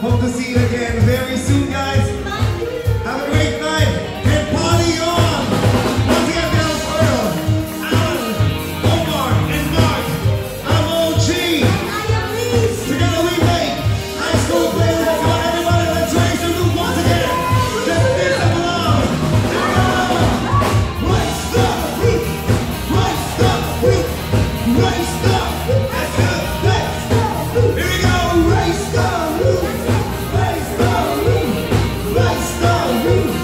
Hope to see you again very soon. race the roof!